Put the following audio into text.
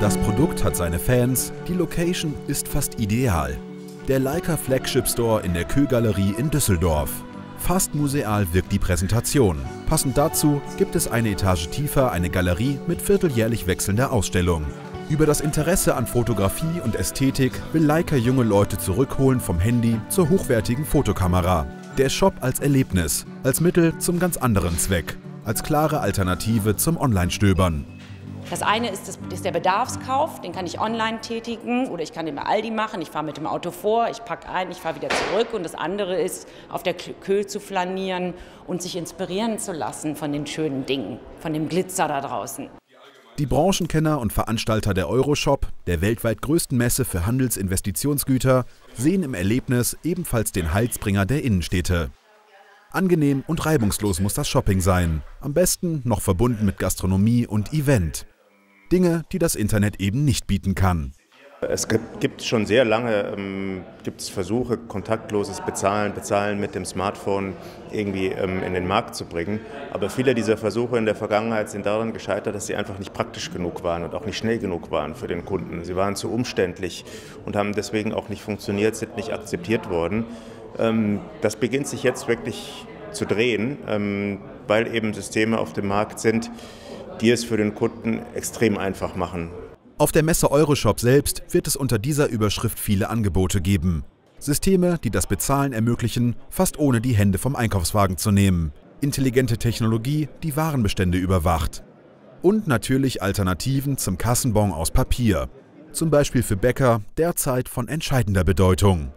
Das Produkt hat seine Fans, die Location ist fast ideal. Der Leica Flagship Store in der Kögalerie in Düsseldorf. Fast museal wirkt die Präsentation. Passend dazu gibt es eine Etage tiefer eine Galerie mit vierteljährlich wechselnder Ausstellung. Über das Interesse an Fotografie und Ästhetik will Leica junge Leute zurückholen vom Handy zur hochwertigen Fotokamera. Der Shop als Erlebnis, als Mittel zum ganz anderen Zweck, als klare Alternative zum Online-Stöbern. Das eine ist, das, ist, der Bedarfskauf, den kann ich online tätigen oder ich kann den bei Aldi machen. Ich fahre mit dem Auto vor, ich packe ein, ich fahre wieder zurück. Und das andere ist, auf der Köhl zu flanieren und sich inspirieren zu lassen von den schönen Dingen, von dem Glitzer da draußen. Die Branchenkenner und Veranstalter der Euroshop, der weltweit größten Messe für Handelsinvestitionsgüter, sehen im Erlebnis ebenfalls den Heilsbringer der Innenstädte. Angenehm und reibungslos muss das Shopping sein, am besten noch verbunden mit Gastronomie und Event. Dinge, die das Internet eben nicht bieten kann. Es gibt schon sehr lange ähm, gibt's Versuche, kontaktloses Bezahlen, Bezahlen mit dem Smartphone irgendwie ähm, in den Markt zu bringen. Aber viele dieser Versuche in der Vergangenheit sind daran gescheitert, dass sie einfach nicht praktisch genug waren und auch nicht schnell genug waren für den Kunden. Sie waren zu umständlich und haben deswegen auch nicht funktioniert, sind nicht akzeptiert worden. Ähm, das beginnt sich jetzt wirklich zu drehen, ähm, weil eben Systeme auf dem Markt sind, die es für den Kunden extrem einfach machen. Auf der Messe Euroshop selbst wird es unter dieser Überschrift viele Angebote geben. Systeme, die das Bezahlen ermöglichen, fast ohne die Hände vom Einkaufswagen zu nehmen. Intelligente Technologie, die Warenbestände überwacht. Und natürlich Alternativen zum Kassenbon aus Papier. Zum Beispiel für Bäcker derzeit von entscheidender Bedeutung.